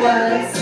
was.